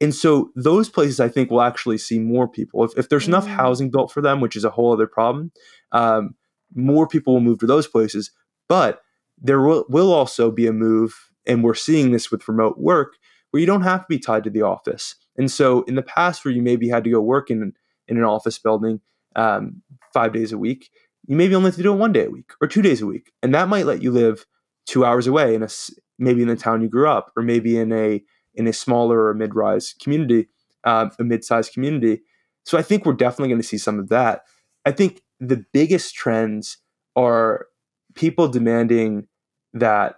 And so those places I think will actually see more people. If, if there's enough Mm. housing built for them, which is a whole other problem, um, more people will move to those places. But there will, will also be a move, and we're seeing this with remote work, where you don't have to be tied to the office. And so in the past, where you maybe had to go work in, in an office building um, five days a week, you maybe only have to do it one day a week or two days a week. And that might let you live two hours away in a, maybe in the town you grew up, or maybe in a in a smaller or mid-rise community, um, a mid-sized community. So I think we're definitely going to see some of that. I think the biggest trends are people demanding that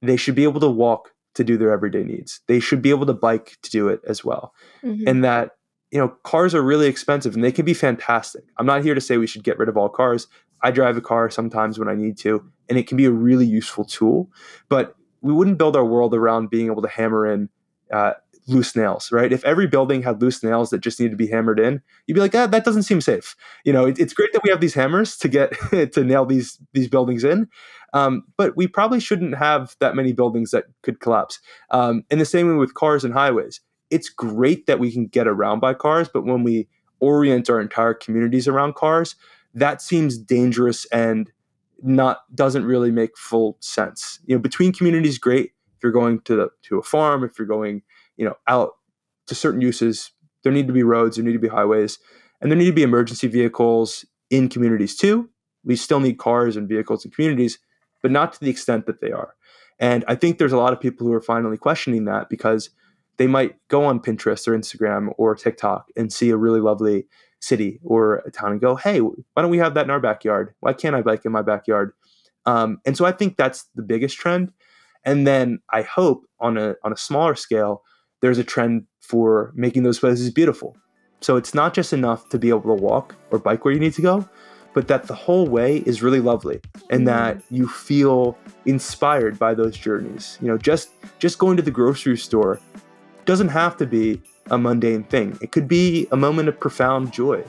they should be able to walk to do their everyday needs. They should be able to bike to do it as well. Mhm. And that, you know, cars are really expensive and they can be fantastic. I'm not here to say we should get rid of all cars. I drive a car sometimes when I need to, and it can be a really useful tool. But we wouldn't build our world around being able to hammer in uh, loose nails, right? If every building had loose nails that just need to be hammered in, you'd be like, ah, that doesn't seem safe. You know, it, it's great that we have these hammers to get to nail these these buildings in, um, but we probably shouldn't have that many buildings that could collapse. Um, and the same way with cars and highways. It's great that we can get around by cars, but when we orient our entire communities around cars, that seems dangerous and not doesn't really make full sense. You know, between communities, great. If you're going to the, to a farm, if you're going, you know, out to certain uses, there need to be roads, there need to be highways, and there need to be emergency vehicles in communities too. We still need cars and vehicles in communities, but not to the extent that they are. And I think there's a lot of people who are finally questioning that because they might go on Pinterest or Instagram or TikTok and see a really lovely city or a town and go, hey, why don't we have that in our backyard? Why can't I bike in my backyard? Um, and so I think that's the biggest trend. And then I hope on a on a smaller scale, there's a trend for making those places beautiful. So it's not just enough to be able to walk or bike where you need to go, but that the whole way is really lovely and that mm. you feel inspired by those journeys. You know, just just going to the grocery store doesn't have to be a mundane thing. It could be a moment of profound joy.